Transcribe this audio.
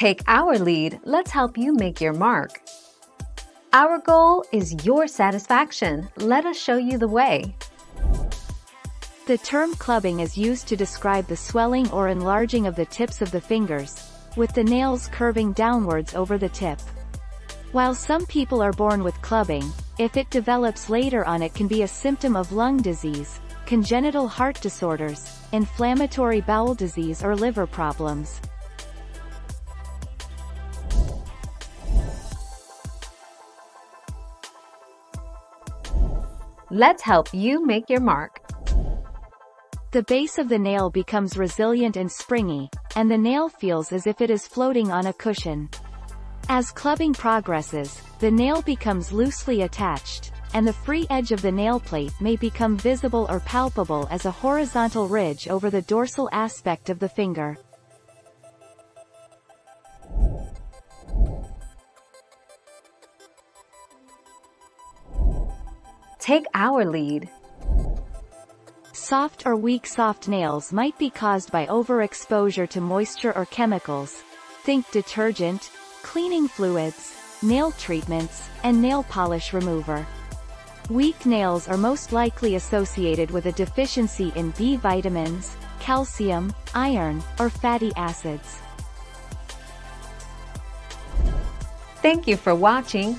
Take our lead, let's help you make your mark. Our goal is your satisfaction. Let us show you the way. The term clubbing is used to describe the swelling or enlarging of the tips of the fingers, with the nails curving downwards over the tip. While some people are born with clubbing, if it develops later on it can be a symptom of lung disease, congenital heart disorders, inflammatory bowel disease or liver problems. Let's help you make your mark. The base of the nail becomes resilient and springy, and the nail feels as if it is floating on a cushion. As clubbing progresses, the nail becomes loosely attached, and the free edge of the nail plate may become visible or palpable as a horizontal ridge over the dorsal aspect of the finger. Take our lead. Soft or weak soft nails might be caused by overexposure to moisture or chemicals. Think detergent, cleaning fluids, nail treatments, and nail polish remover. Weak nails are most likely associated with a deficiency in B vitamins, calcium, iron, or fatty acids. Thank you for watching.